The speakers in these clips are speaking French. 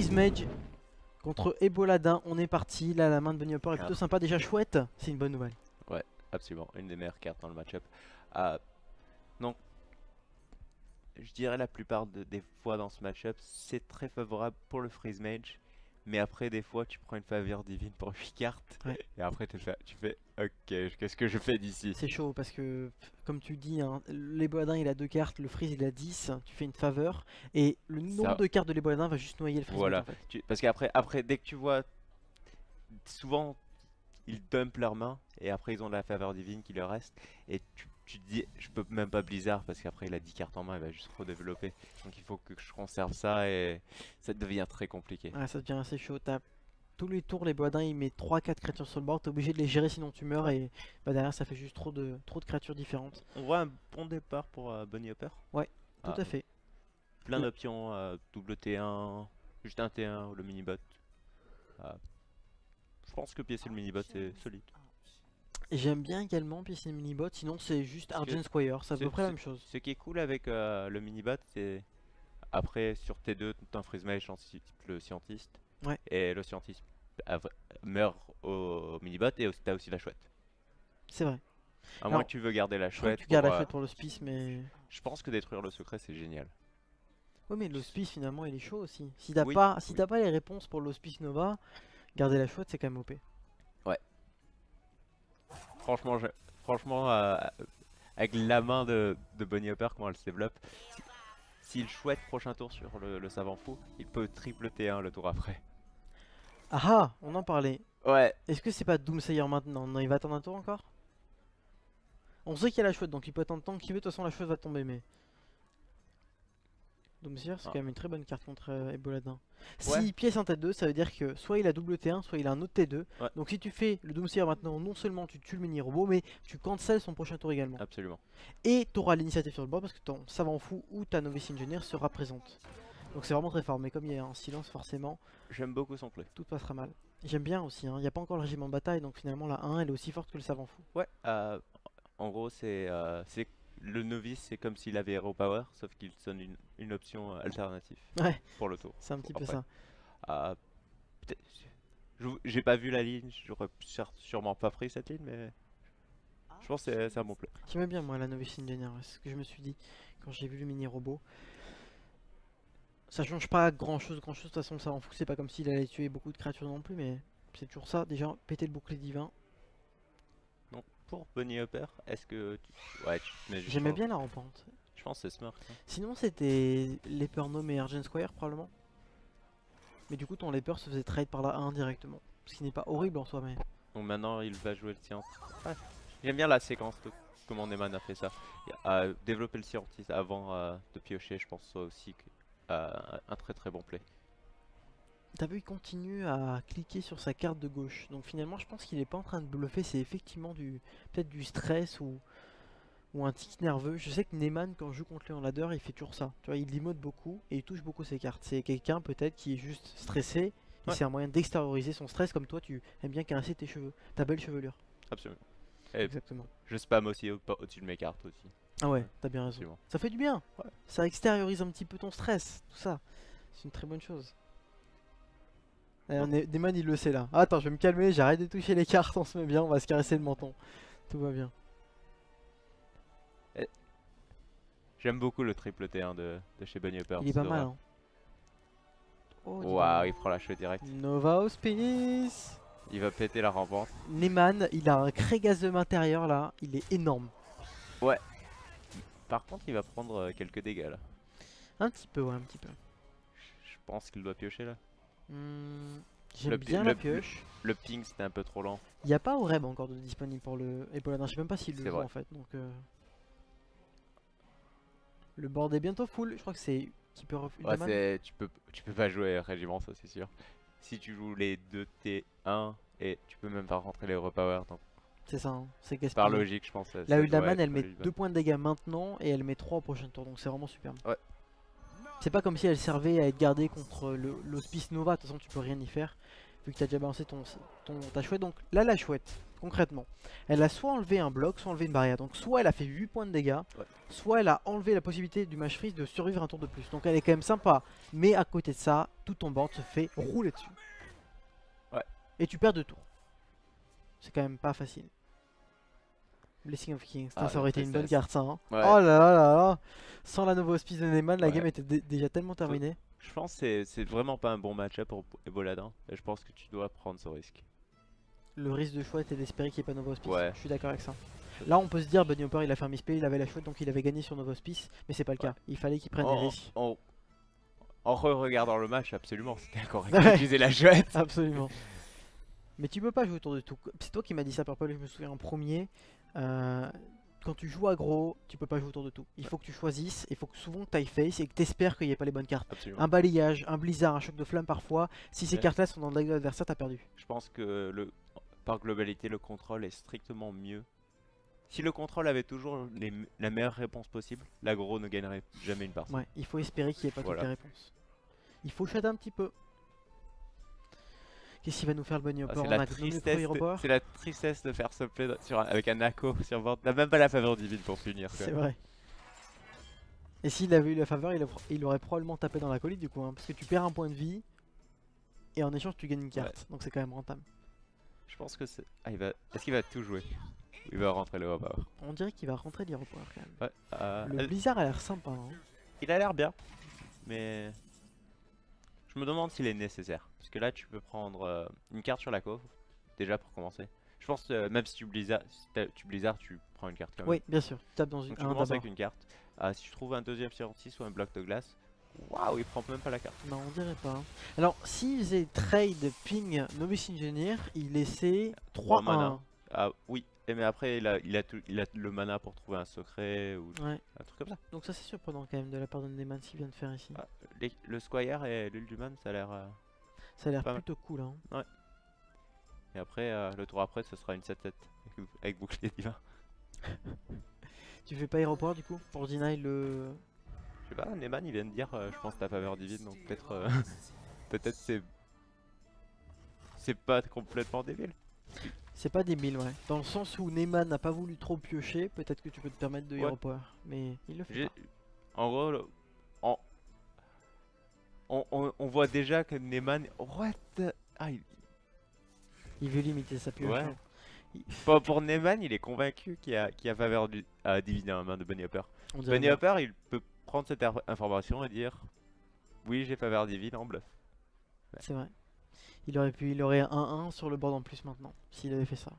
Freeze Mage contre Eboladin. On est parti. Là, la main de Bunny Hopper est plutôt sympa. Déjà chouette, c'est une bonne nouvelle. Ouais, absolument. Une des meilleures cartes dans le match-up. Ah, non. Je dirais la plupart des fois dans ce match-up, c'est très favorable pour le Freeze Mage. Mais après, des fois, tu prends une faveur divine pour 8 cartes. Et après, tu fais, tu fais ok, qu'est-ce que je fais d'ici? C'est chaud parce que, comme tu dis, hein, l'Eboladin il a 2 cartes, le Freeze il a 10. Tu fais une faveur. Et le nombre de cartes de l'Eboladin va juste noyer le Freeze. Voilà. parce qu'après, après, dès que tu vois. Souvent, ils dumpent leurs mains. Et après, ils ont la faveur divine qui leur reste. Et tu tu te dis, je peux même pas Blizzard parce qu'après il a 10 cartes en main, il va juste redévelopper. Donc il faut que je conserve ça et ça devient très compliqué. Ouais, ça devient assez chaud. As tous les tours, les bois il met 3-4 créatures sur le board, t'es obligé de les gérer sinon tu meurs et bah, derrière ça fait juste trop de, trop de créatures différentes. On voit un bon départ pour euh, Bunny Hopper Ouais, tout ah, à fait. Plein d'options, euh, double T1, juste un T1 ou le mini-bot. Ah, je pense que piécer le mini-bot c'est solide. J'aime bien également puis c'est mini-bot, sinon c'est juste Argent Squire, c'est à peu près la même chose. Ce qui est cool avec euh, le mini-bot, c'est après sur T2, un freeze mage le scientiste. Ouais. Et le scientiste meurt au mini-bot et t'as aussi la chouette. C'est vrai. À moins que tu veux garder la chouette. Tu gardes la chouette pour l'hospice, mais. Je pense que détruire le secret c'est génial. Oui, mais l'hospice finalement il est chaud aussi. Si t'as pas, si pas les réponses pour l'hospice Nova, garder la chouette c'est quand même OP. Franchement, franchement euh, avec la main de, de Bunny Hopper, comment elle se développe, s'il chouette prochain tour sur le, savant fou, il peut triple T1 le tour après. Ah ah, on en parlait. Ouais. Est-ce que c'est pas Doomsayer maintenant? Non, il va attendre un tour encore? On sait qu'il y a la chouette, donc il peut attendre tant qu'il veut, de toute façon la chouette va tomber, mais... Doomsayer c'est ah. quand même une très bonne carte contre euh, Eboladin. Si pièce en tête 2, ça veut dire que soit il a double T1, soit il a un autre T2. Donc si tu fais le Doomsayer maintenant, non seulement tu tues le mini robot, mais tu cancelles son prochain tour également. Absolument. Et tu auras l'initiative sur le board parce que ton savant fou ou ta novice engineer sera présente. Donc c'est vraiment très fort, mais comme il y a un silence forcément... J'aime beaucoup son play. Tout passera mal. J'aime bien aussi, hein. il n'y a pas encore le régiment de bataille, donc finalement la 1 elle est aussi forte que le savant fou. Ouais, euh, en gros c'est euh, le novice, c'est comme s'il avait Hero Power, sauf qu'il sonne une, option euh, alternative pour le tour. C'est un petit peu ça. Ah, j'ai pas vu la ligne, j'aurais sûrement pas pris cette ligne, mais je pense que c'est un bon play. J'aime bien moi la novice engineer, c'est ce que je me suis dit quand j'ai vu le mini robot. Ça change pas grand chose, grand chose, de toute façon ça en fout, c'est pas comme s'il allait tuer beaucoup de créatures non plus, mais c'est toujours ça. Déjà, péter le bouclier divin, pour Bunny Hopper, est-ce que tu... Ouais, tu J'aimais bien la rampante. Je pense que c'est smart. Hein. Sinon c'était Leperno et Argent Square probablement. Mais du coup ton Leper se faisait trade par la 1 directement. Ce qui n'est pas horrible en soi mais... Donc maintenant il va jouer le science. J'aime bien la séquence de comment Neyman a fait ça. A développer le scientiste avant euh, de piocher je pense aussi euh, un très très bon play. T'as vu, il continue à cliquer sur sa carte de gauche. Donc finalement, je pense qu'il est pas en train de bluffer. C'est effectivement du peut-être du stress ou, ou un tic nerveux. Je sais que Neyman, quand je joue contre lui en ladder, il fait toujours ça. Tu vois, il limote beaucoup et il touche beaucoup ses cartes. C'est quelqu'un peut-être qui est juste stressé. C'est un moyen d'extérioriser son stress comme toi, tu aimes bien caresser tes cheveux. Ta belle chevelure. Absolument. Exactement. Je spam aussi au-dessus de mes cartes aussi. Ah ouais, t'as bien raison. Ça fait du bien. Ça extériorise un petit peu ton stress, tout ça. C'est une très bonne chose. Allez, on il le sait là. attends, je vais me calmer, j'arrête de toucher les cartes, on se met bien, on va se caresser le menton. Tout va bien. Eh, j'aime beaucoup le triple T1 de, chez Bunny Hopper. Il est pas mal. Hein. Oh, Waouh, il prend la cheveux direct. Nova Hospice Il va péter la rampante. Neyman, il a un cré gazeux intérieur là, il est énorme. Ouais. Par contre, il va prendre euh, quelques dégâts là. Un petit peu, ouais, un petit peu. Je pense qu'il doit piocher là. Hmm, j'aime bien la pioche. Le, ping c'était un peu trop lent. Il n'y a pas Oreb encore de disponible pour le Ebola. Je sais même pas s'il le joue en fait. Donc, euh, Le board est bientôt full. Je crois que c'est. Tu peux, ouais, tu peux tu peux pas jouer régiment, ça c'est sûr. Si tu joues les 2 T1 et tu peux même pas rentrer les repower. C'est ça, hein. c'est Par logique, je pense. La Uldaman elle met 2 points de dégâts maintenant et elle met 3 au prochain tour. Donc c'est vraiment super. Ouais. C'est pas comme si elle servait à être gardée contre l'Hospice Nova, de toute façon tu peux rien y faire. vu que tu as déjà balancé ton, ton, ta chouette. Donc là, la chouette, concrètement, elle a soit enlevé un bloc, soit enlevé une barrière. Donc soit elle a fait 8 points de dégâts, Ouais. soit elle a enlevé la possibilité du match freeze de survivre un tour de plus. Donc elle est quand même sympa. Mais à côté de ça, tout ton board se fait rouler dessus. Ouais. Et tu perds deux tours. C'est quand même pas facile. Blessing of Kings, Ah, ça aurait été une bonne carte ça. hein. Ouais. Oh là là là là Sans la Novo Hospice de Neyman, la Ouais. game était dé- déjà tellement terminée. Je pense que c'est- vraiment pas un bon match-up pour Eboladin. Et je pense que tu dois prendre ce risque. Le risque de choix était d'espérer qu'il n'y ait pas Novo Hospice. Ouais. Je suis d'accord avec ça. Là, on peut se dire, Bunny Hopper il a fait un misplay, il avait la chouette donc il avait gagné sur Novo Hospice, mais c'est pas le cas. Il fallait qu'il prenne des En, risques. en, en re-regardant le match, absolument, c'était incorrect Ouais. d'utiliser la chouette. Absolument. Mais tu peux pas jouer autour de tout. C'est toi qui m'as dit ça, Purple, je me souviens en premier. Euh, quand tu joues aggro, tu peux pas jouer autour de tout. Il faut que tu choisisses, il faut que souvent tu face et que tu espères qu'il n'y ait pas les bonnes cartes. Absolument. Un balayage, un blizzard, un choc de flamme parfois. Si ces cartes-là sont dans le deck de l'adversaire, t'as perdu. Je pense que le, par globalité, le contrôle est strictement mieux. Si le contrôle avait toujours les la meilleure réponse possible, l'agro ne gagnerait jamais une partie. Ouais, il faut espérer qu'il n'y ait pas Voilà. toutes les réponses. Il faut chatter un petit peu. Qu'est-ce qu'il va nous faire le bunny Ah, hopper c'est la, tristesse de- Power c'est la tristesse de faire ce play dans- sur un- avec un Nako sur board. T'as même pas la faveur divine pour punir. quoi. C'est vrai. Et s'il avait eu la faveur, il, a- il aurait probablement tapé dans la colite du coup, hein, parce que tu perds un point de vie et en échange tu gagnes une carte, donc c'est quand même rentable. Je pense que c'est. Ah, il va. Est-ce qu'il va tout jouer? Il va rentrer le Power. On dirait qu'il va rentrer l'Hero Power quand même. Ouais. euh, Le Blizzard a l'air sympa. hein. Il a l'air bien, mais je me demande s'il est nécessaire. Parce que là, tu peux prendre euh, une carte sur la coffre, déjà pour commencer. Je pense que même si tu blizzard, si tu blizzard, tu prends une carte quand même. Oui, bien sûr, tu tapes dans une Donc tu commences avec une carte. Ah, si tu trouves un deuxième scientist ou un bloc de glace, waouh, il prend même pas la carte. Non, on dirait pas. hein. Alors, s'il faisait trade ping Novice Engineer, il laissait 3 Trois 1 mana. Ah oui, et mais après il a, il, a tout- il a le mana pour trouver un secret ou Ouais, un truc comme ça. donc ça c'est surprenant quand même de la part de Neyman s'il vient de faire ici. Ah, les- le Squire et l'Ulduman, ça a l'air. euh, Ça a l'air mal. plutôt cool. Hein. Et après, euh, le tour après, ce sera une 7-7 avec, avec bouclier divin. Tu fais pas Power du coup pour deny le. Je sais pas, Neyman il vient de dire, euh, je pense, ta faveur divine, donc peut-être. euh, peut-être c'est. C'est pas complètement débile. C'est pas débile, ouais. Dans le sens où Neyman n'a pas voulu trop piocher, peut-être que tu peux te permettre de Ouais. Mais il le fait pas. En gros, on, on- on voit déjà que Neyman. What the- Ah, il- Il veut limiter sa pioche. Ouais. Pour, pour Neyman, il est convaincu qu'il y a, qu'il y a faveur du, à divine dans la main de Bunny Hopper. Bunny bien. Hopper, il peut prendre cette inf- information et dire Oui, j'ai faveur divine en bluff. C'est vrai. Il aurait pu, il aurait un 1 sur le board en plus maintenant, s'il avait fait ça.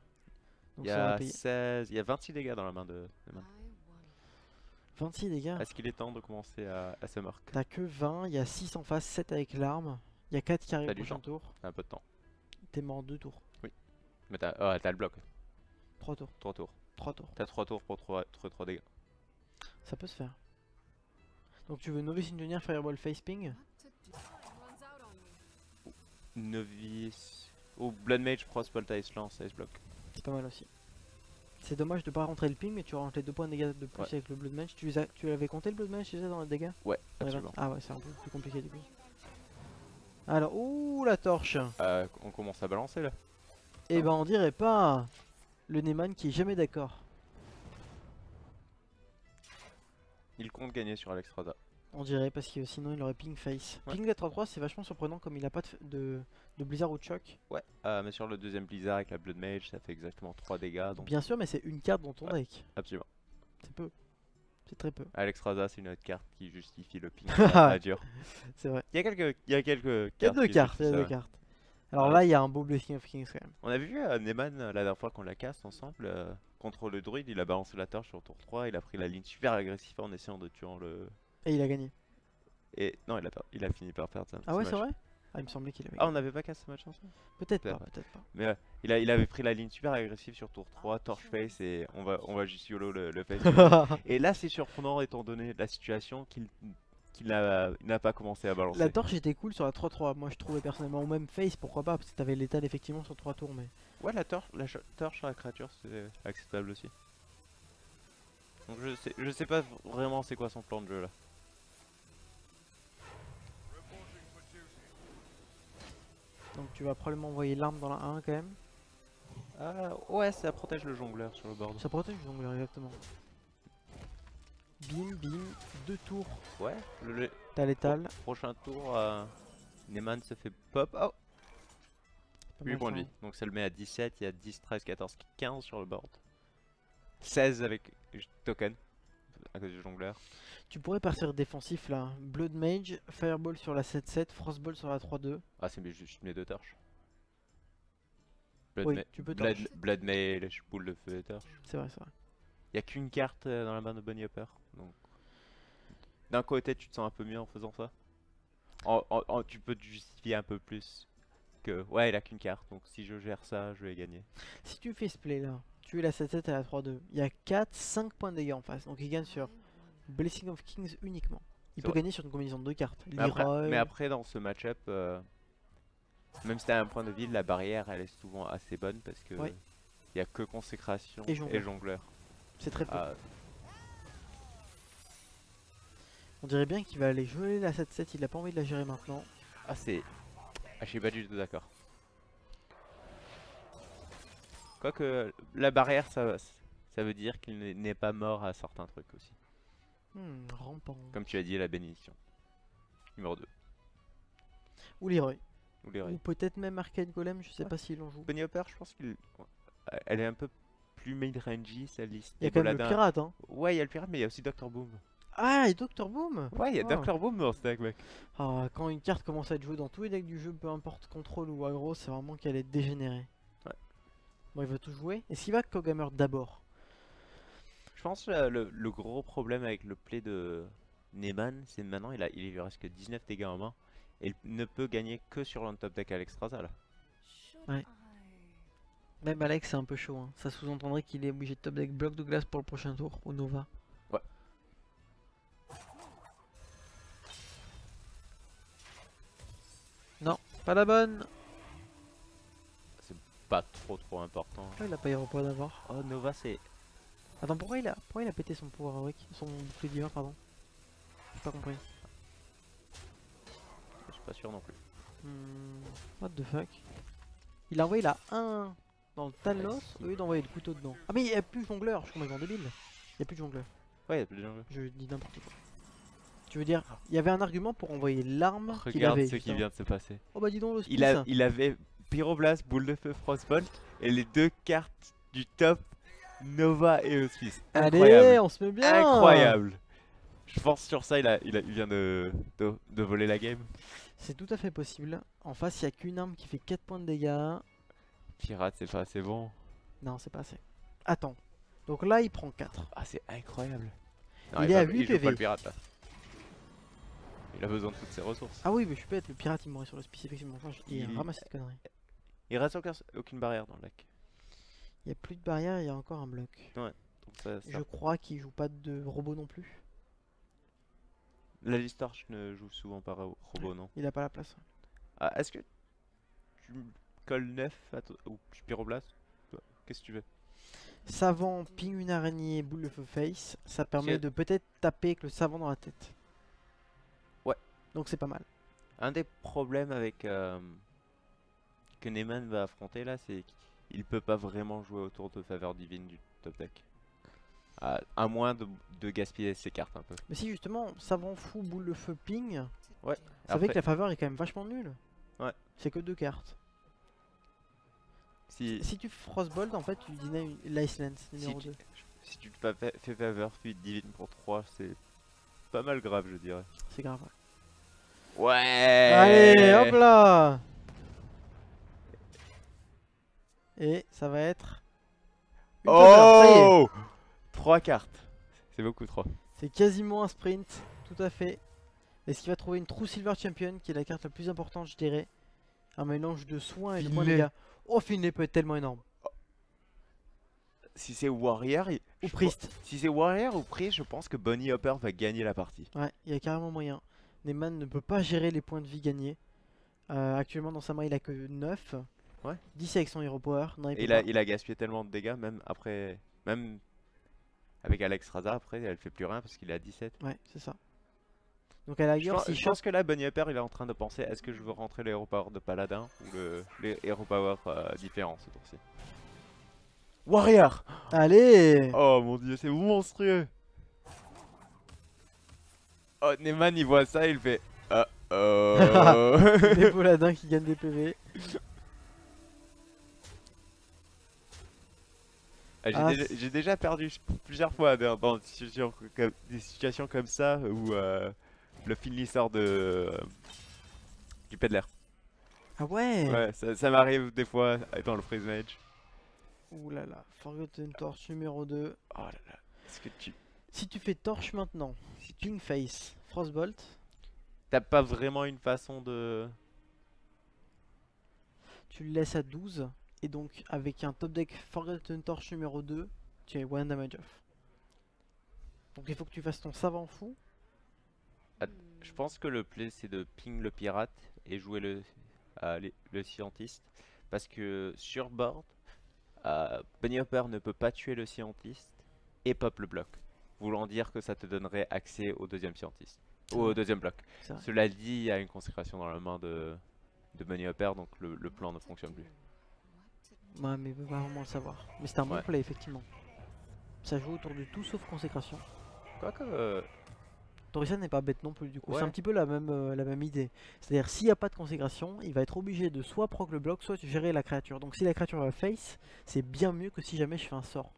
Donc Il y a payé. 16, il y a 26 dégâts dans la main de Neyman. 26 dégâts. Est-ce qu'il est temps de commencer à, à se marquer? T'as que 20, il y a 6 en face, 7 avec l'arme. Il y a 4 qui arrivent au prochain temps. tour. T'as un peu de temps. T'es mort en 2 tours. Mais t'as t'as le bloc. 3 tours. 3 tours. 3 tours. T'as 3 tours pour 3, 3 dégâts. Ça peut se faire. Donc tu veux Novice Engineer Fireball Face Ping? Novice. Ou Blood Mage, Frostbolt, Ice Lance, Ice Block. C'est pas mal aussi. C'est dommage de pas rentrer le ping, mais tu rentres les 2 points de dégâts de plus Ouais. avec le Blood Mage. Tu, tu avais compté le Blood Mage déjà dans les dégâts Ouais, vingt- absolument. Ah ouais, c'est un peu plus compliqué du coup. Alors, ouh la torche Euh, on commence à balancer là. Eh ben on dirait pas le Neyman qui est jamais d'accord. Il compte gagner sur Alex Strada. On dirait parce que sinon il aurait ping face. Ouais. Ping à 3-3 c'est vachement surprenant comme il a pas de, de, de blizzard ou de choc. Ouais, euh, mais sur le deuxième Blizzard avec la Blood Mage, ça fait exactement 3 dégâts. Donc, Bien sûr mais c'est une carte dans ton Ouais. deck. absolument. C'est peu. C'est très peu. Alex Strada, c'est une autre carte qui justifie le ping Ah. C'est vrai. Il y a quelques, il y a quelques Il y a cartes. deux cartes, il y a deux ouais. cartes. Alors Ouais. là il y a un beau Blessing of Kings quand même. On avait vu euh, Neyman euh, la dernière fois qu'on la casse ensemble euh, contre le druide, il a balancé la torche sur tour 3, il a pris la ligne super agressive en essayant de tuer le. Et il a gagné. Et non, il a, per- il a fini par perdre ça. Ah ouais c'est vrai? Ah il me semblait qu'il avait Ah, on n'avait pas cassé ce match ensemble Peut-être pas, peut-être. pas. Mais euh, il, a, il avait pris la ligne super agressive sur tour 3, torche face, et on va, on va juste YOLO le, le face. et là, c'est surprenant étant donné la situation qu'il qu'il n'a pas commencé à balancer. La torche était cool sur la 3-3, moi je trouvais personnellement, ou même face pourquoi pas, parce que t'avais l'étal effectivement sur 3 tours mais... Ouais, la torche, la ch- torche sur la créature, c'est acceptable aussi. Donc je sais, je sais pas vraiment c'est quoi son plan de jeu là. Donc tu vas probablement envoyer l'arme dans la 1 quand même. Ah, ouais, ça protège le jongleur sur le board. Ça protège le jongleur exactement. Bim, bim, deux tours, Ouais, le, le t'as l'étal. prochain tour, euh, Neyman se fait pop. Oh, Pas 8 mal, points de vie. Donc ça le met à 17, il y a 10, 13, 14, 15 sur le board. 16 avec token, à cause du jongleur. Tu pourrais partir défensif là. Blood Mage, Fireball sur la 7-7, Frostball sur la 3-2. Ah, c'est juste mes deux torches. Blood, Oui, Ma- tu peux Blood, Mage, boule de feu et torche. C'est vrai, c'est vrai. Y a qu'une carte euh, dans la main de Bunny Hopper. Donc, d'un côté, tu te sens un peu mieux en faisant ça. En- en- en- tu peux te justifier un peu plus que ouais, il a qu'une carte. Donc, si je gère ça, je vais gagner. Si tu fais ce play là, tu la 7-7 à la 3-2, il y a 4, 5 points de dégâts en face. Donc il gagne sur Blessing of Kings uniquement. Il peut vrai. gagner sur une combinaison de deux cartes. Mais après, Leroy, mais après, dans ce match-up, euh, même si t'as un point de vie, la barrière elle est souvent assez bonne parce que Ouais. il y a que consécration Et jongleur. c'est très peu. Ah, On dirait bien qu'il va aller geler la 7-7, il a pas envie de la gérer maintenant. ah, c'est. Ah, je suis pas du tout d'accord. Quoique la barrière, ça, ça veut dire qu'il n'est- pas mort à certains trucs aussi. Hmm, rampant. Comme tu as dit, la bénédiction. Numéro 2. Ou les Ou peut-être même Arcade Golem, je sais Ouais. pas s'il en joue. Bunny Hopper, je pense qu'il. Elle est un peu plus mid-rangey, sa liste. Il y a quand même le pirate hein. Ouais, il y a le pirate, mais il y a aussi Dr. Boom. Ah, et Dr Boom? Ouais, il y a Ah. Dr. Boom dans ce deck, mec. Ah, quand une carte commence à être jouée dans tous les decks du jeu, peu importe contrôle ou aggro, c'est vraiment qu'elle est dégénérée. Bon, il va tout jouer. Est-ce qu'il va Kogamer d'abord? Je pense que le, le gros problème avec le play de Neyman, c'est maintenant il, a, il lui reste que 19 dégâts en main. Et il ne peut gagner que sur l'on-top deck Alexstrasza là. Ouais. Même Alex, c'est un peu chaud. hein. Ça sous-entendrait qu'il est obligé de top deck bloc de glace pour le prochain tour, au Nova. Ouais. Non, pas la bonne. Pas trop trop important. Ah, il a pas eu repos d'avoir. Oh, Nova c'est. Attends, pourquoi il a, pourquoi il a pété son pouvoir heroic Son bouclier pardon? J'ai pas compris. Je suis pas sûr non plus. Hmm, what the fuck? Il a envoyé la 1 dans le Talos au lieu d'envoyer le couteau dedans. Ah mais il y a plus de jongleur, je suis complètement débile. Il y a plus de jongleur, Ouais, il y a plus de gens. je dis n'importe quoi. Tu veux dire, il y avait un argument pour envoyer l'arme qu'il Regarde ce qui vient de se passer. Oh bah dis donc le Il, a, il avait Pyroblast, Boule de Feu, Frostbolt et les deux cartes du top Nova et Auspice. Allez, on se met bien Incroyable. Je pense sur ça, il, a, il, a- il vient de, de, de voler la game. C'est tout à fait possible. En face, il y a qu'une arme qui fait 4 points de dégâts. Pirate, c'est pas assez bon. Non, c'est pas assez. Attends. Donc là, il prend 4. Ah, c'est incroyable. Il est à va- 8 il pas PV. le pirate là. Il a besoin de toutes ses ressources. Ah oui, mais je suis bête, le pirate il mourrait sur le spice, effectivement. Enfin, j'ai Il- ramassé cette connerie. Il reste aucun- aucune barrière dans le deck. Il y a plus de barrière, il y a encore un bloc. Donc ça, ça- Je crois qu'il joue pas de robot non plus. La Listarch ne joue souvent pas ro- robot, non? Il a pas la place. ah, Est-ce que tu colles 9 à to- ou tu pyroblast Qu'est-ce que tu veux? Savant, ping une araignée, boule de feu face. Ça permet de peut-être taper avec le savant dans la tête. Ouais. Donc c'est pas mal. Un des problèmes avec euh, que Neyman va affronter là, c'est qu'il peut pas vraiment jouer autour de faveur divine du top deck. À, à moins de, de gaspiller ses cartes un peu. Mais si justement, savant fou, boule de feu, ping. Ouais. Ça fait que Après, la faveur est quand même vachement nulle. Ouais. C'est que deux cartes. si, Si tu frostbolt, en fait, tu l'Iceland si, numéro tu, 2. si tu te fa- fais, faveur fluide divine pour 3, c'est pas mal grave, je dirais. C'est grave. Ouais Allez, hop là Et ça va être... une. Oh 3 cartes. C'est beaucoup trop. C'est quasiment un sprint, tout à fait. Est-ce qu'il va trouver une True Silver Champion, qui est la carte la plus importante, je dirais Un mélange de soins et de points de dégâts. Oh, Finlay peut être tellement énorme. Si c'est Warrior, Ou Priest. pense- Si c'est Warrior ou Priest, je pense que Bonnie Hopper va gagner la partie. Ouais, il y a carrément moyen. Neyman ne peut pas gérer les points de vie gagnés. Euh, actuellement, dans sa main, il a que 9. Ouais. 10 avec son Hero Power. Non, il Et il a, il a gaspillé tellement de dégâts, même après. Même avec Alex Raza, après, elle fait plus rien parce qu'il est à 17. Ouais, c'est ça. Donc à la Je pense, s'il je pense que là, Bunny Hopper, il est en train de penser est-ce que je veux rentrer Hero Power de Paladin ou le, Hero Power euh, différents ce tour-ci Warrior Allez Oh mon dieu, c'est monstrueux Oh, Neyman, il voit ça, il fait Ah oh Les paladins qui gagnent des PV. J'ai Ah, déjà, c'est- j'ai déjà perdu plusieurs fois dans, dans des, situations, comme, des situations comme ça où euh, le Finley sort de euh, du Peddler. Ah ouais, Ouais, ça, ça m'arrive des fois dans le freeze mage. Ouh là là, Forgotten Torch numéro 2. Oh là là, est-ce que tu Si tu fais torche maintenant, Ping Face, Frostbolt, t'as pas vraiment une façon de tu le laisses à 12. Et donc avec un top deck Forgotten Torch numéro 2, tu es one damage off. Donc il faut que tu fasses ton savant fou. Je pense que le play c'est de ping le pirate et jouer le, euh, le scientiste. Parce que sur board, euh, Bunny Hopper ne peut pas tuer le scientiste et pop le bloc. Voulant dire que ça te donnerait accès au deuxième scientiste. Ou au deuxième bloc. Cela dit, il y a une consécration dans la main de, de Bunny Hopper, donc le, le plan ne fonctionne plus. Ouais, mais il peut pas vraiment le savoir. Mais c'est un bon Ouais. play, effectivement. Ça joue autour de tout sauf consécration. Quoique, euh, Torisan n'est pas bête non plus, du coup. C'est un petit peu la même, euh, la même idée. C'est-à-dire, s'il n'y a pas de consécration, il va être obligé de soit proc le bloc, soit gérer la créature. Donc, si la créature va face, c'est bien mieux que si jamais je fais un sort.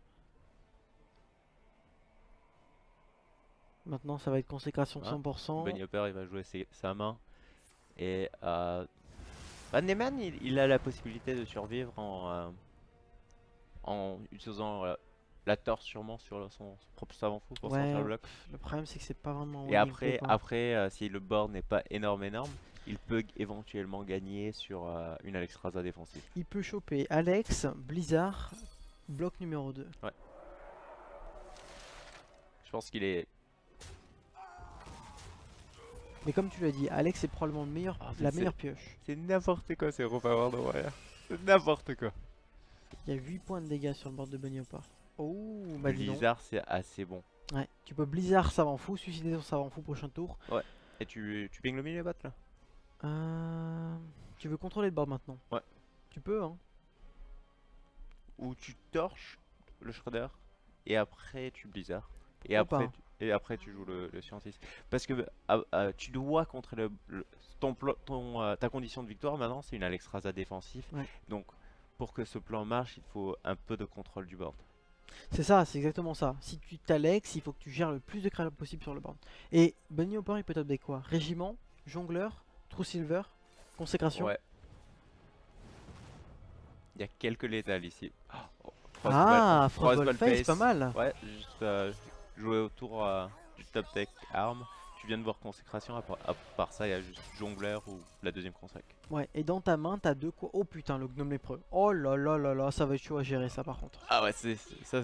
Maintenant, ça va être consécration Ah, 100%. Bunny Hopper, il va jouer ses- sa main. Et euh, bah, Neyman, il, il a la possibilité de survivre en, euh, en utilisant euh, la torche sûrement sur le- son, son propre savant fou pour Ouais, sortir le bloc. Le problème, c'est que c'est pas vraiment. Et après, après euh, si le board n'est pas énorme énorme, il peut éventuellement gagner sur une Alexstrasza défensive. Il peut choper Alex, Blizzard, bloc numéro 2. Je pense qu'il est... Mais comme tu l'as dit, Alex est probablement le meilleur, Ah, la meilleure pioche. C'est n'importe quoi ces Power de Warrior. C'est n'importe quoi. Il y a 8 points de dégâts sur le board de Bunny Hopper. Oh, bah. Blizzard, c'est assez bon. Ouais, tu peux Blizzard savant fou, suicider ton savant fou prochain tour. Et tu, tu ping le milieu bot là? Euh, Tu veux contrôler le board maintenant? Ouais. Tu peux, hein. Ou tu torches le Shredder et après tu Blizzard. Et Ou après, pas. tu, et après tu joues le, le scientiste. Parce que ah, ah, tu dois contrer le, le- ton, euh, ta condition de victoire maintenant, c'est une Alexstrasza défensif. Ouais. Donc pour que ce plan marche, il faut un peu de contrôle du board. C'est ça, c'est exactement ça. Si tu t'Alex, il faut que tu gères le plus de créatures possible sur le board. Et Bunny Hopper, il peut top quoi? Régiment, Jongleur, True Silver, Consécration. Ouais. Il y a quelques létales ici. Oh, Ah, Frostball Face, pas mal. Ouais, juste euh, jouer autour euh, du top deck arme. Tu viens de voir consécration, à part, à part ça, il y a juste jongleur ou la deuxième consec. Ouais, et dans ta main, t'as deux quoi? Oh putain, le gnome lépreux. Oh là là là là, ça va être chaud à gérer ça par contre. Ah ouais, c'est ça,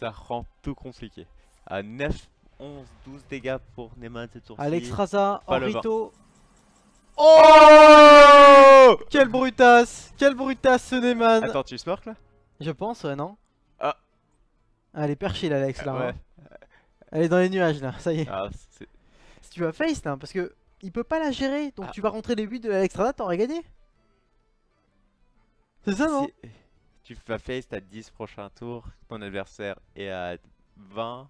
ça rend tout compliqué. À 9, 11, 12 dégâts pour Neyman cette tour Alex Raza, Orito. Oh Quel brutasse Quel brutasse ce Neyman Attends, tu smurk là? Je pense, ouais, non? Ah, Elle est perchée l'Alex là. Ouais. hein. Elle est dans les nuages là, ça y est. Ah, Si tu vas face là, parce que il peut pas la gérer, donc Ah. tu vas rentrer les 8 de l'Alex Raza, t'aurais gagné. C'est ça non? Tu vas face, t'as 10 prochains tours, ton adversaire est à 20.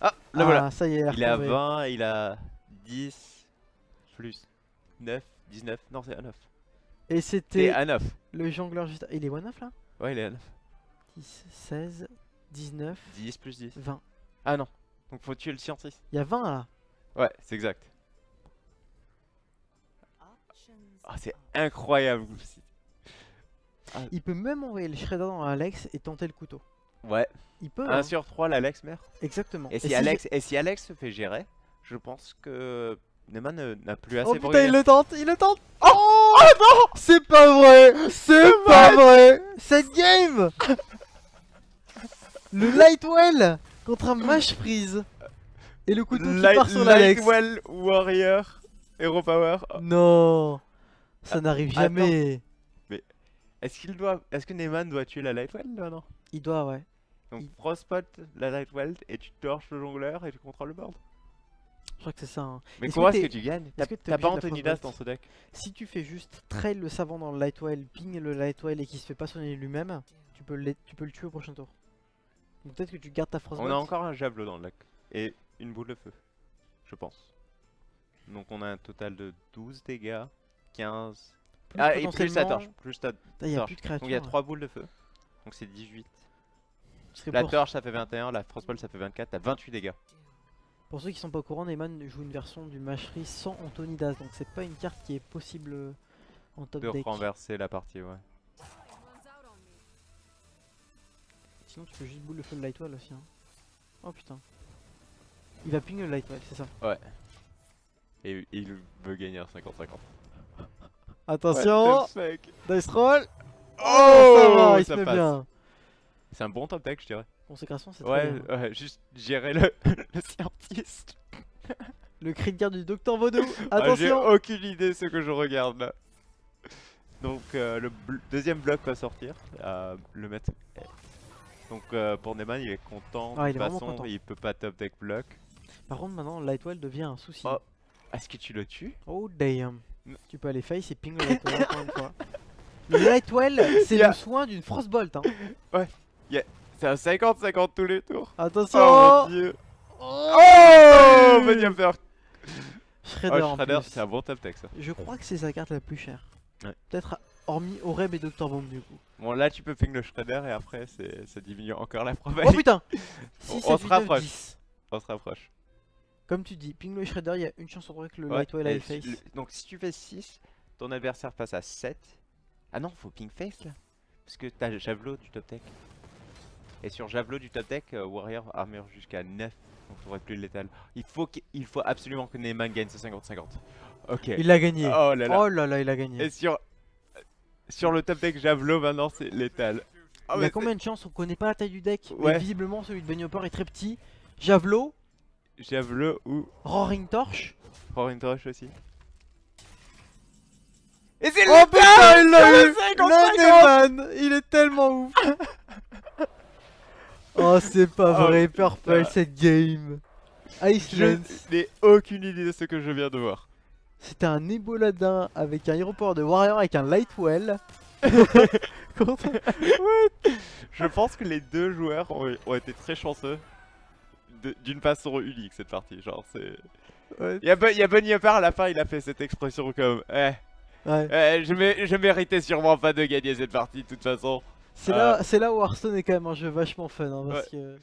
Ah, là Ah, voilà ça y est, Il est à retombée. 20, il a 10 plus 9, 19. Non, c'est à 9. Et c'était à 9. le jongleur juste. Il est 1-9 là? Ouais, il est à 9. 10, 16, 19, 10 plus 10. 20. Ah non. Donc faut tuer le scientiste. Il y a 20 là. Ouais, c'est exact. Ah, c'est incroyable. Goulsi. Il peut même envoyer le shredder dans Alex et tenter le couteau. Ouais. Il peut. 1 hein. sur 3, l'Alex meurt. Exactement. Et si, Alex, et si Alex se fait gérer, je pense que Neyman euh, n'a plus assez Oh pour putain, il le tente, il le tente. Oh, non C'est pas vrai C'est pas vrai Cette game Le Lightwell contre un Mash Freeze Et le couteau qui Light- part sur l'Alex Lightwell Warrior Hero Power. Oh. Non Ça Ah, n'arrive attends. jamais Est-ce qu'il doit, est-ce que Neyman doit tuer la Lightwell là non? Il doit, ouais. Donc Il- Frostpot, la Lightwell et tu torches le jongleur et tu contrôles le board. Je crois que c'est ça. hein. Mais Est-ce comment est-ce que t'es- tu gagnes? est-ce T'as que t'es t'as pas obligé de la Anthony Das frostbite dans ce deck? Si tu fais juste trail le savant dans le Lightwell, ping le Lightwell et qu'il se fait pas soigner lui-même, tu peux, le- tu peux le tuer au prochain tour. Donc peut-être que tu gardes ta frostbite. On a encore un javelot dans le deck. Et une boule de feu. Je pense. Donc on a un total de 12 dégâts. 15. Plus ah, et plus potentiellement- torche. Plus ta Putain, Il y a torche. plus de créatures. Donc il y a ouais. 3 boules de feu. Donc c'est 18. Parce que La pour, torche ça fait 21, la frostball ça fait 24, t'as 28 dégâts. pour ceux qui sont pas au courant, Neyman joue une version du Machery sans Anthony Das, donc c'est pas une carte qui est possible euh, en top De deck. renverser la partie, ouais. Sinon tu peux juste boule le feu de Lightwell aussi. Hein. Oh putain. Il va ping le Lightwell, c'est ça. Et il veut gagner un 50-50. Attention Dice roll Oh, ça va, il se ça met passe. bien C'est un bon top deck, je dirais. Consécration, c'est très Ouais, bien. ouais, juste gérer le, le scientiste. Le cri de guerre du Docteur Vaudou Ah, J'ai Attention aucune idée ce que je regarde là. Donc euh, le bl- deuxième bloc va sortir. euh, le mettre. Donc euh, pour Neyman, il est content. Ah, de il est toute façon, content. il peut pas top deck bloc. Par contre, maintenant, Lightwell devient un souci. Oh. Est-ce que tu le tues? Oh damn. Tu peux aller face et ping le Lightwell encore une fois. Le Lightwell, c'est Yeah. le soin d'une Frostbolt. Hein. C'est un 50-50 tous les tours. Attention Oh mon dieu. Oh, Oh Medium. Shredder Oh, Shredder, c'est un bon top deck ça. Je crois que c'est sa carte la plus chère. Ouais. Peut-être hormis Oreb et Dr Bomb du coup. Bon là tu peux ping le Shredder et après c'est ça diminue encore la Oh probabilité. putain On- 6, on 7, se 8, 9, rapproche. 10. On se rapproche. Comme tu dis, ping le Shredder, il y a une chance sur trois que le Ouais, Lightwell si- face. le- donc si tu fais 6, ton adversaire passe à 7. Ah non, faut ping face là. Parce que t'as Javelot du top deck. Et sur Javelot du top deck, euh, Warrior armure jusqu'à 9. Donc t'aurais plus le létal. Il faut, il faut absolument que Neyman gagne ce 50-50. Ok. Il l'a gagné. Oh là là. Oh là là, il a gagné. Et sur, sur le top deck Javelot, maintenant c'est létal. Oh, il mais a combien de chances On connaît pas la taille du deck. Ouais. Mais visiblement, celui de Benioper est très petit. Javelot, Javelot ou Roaring Torch. Roaring Torch aussi. Et c'est Oh putain, il l'a Sur le eu 50, Le Neyman Il est tellement ouf Oh, c'est pas Oh, vrai, Purple, putain. cette game Ice Je n'ai aucune idée de ce que je viens de voir. C'était un Eboladin avec un aéroport de Warrior avec un Lightwell. Contre- Je pense que les deux joueurs ont, ont été très chanceux d'une façon unique cette partie. Genre, c'est. Ouais. Il y a, y a Bunny à la fin, il a fait cette expression comme Eh, Ouais. eh, je, mé- je méritais sûrement pas de gagner cette partie de toute façon. C'est là, c'est là où Hearthstone est quand même un jeu vachement fun, hein, parce que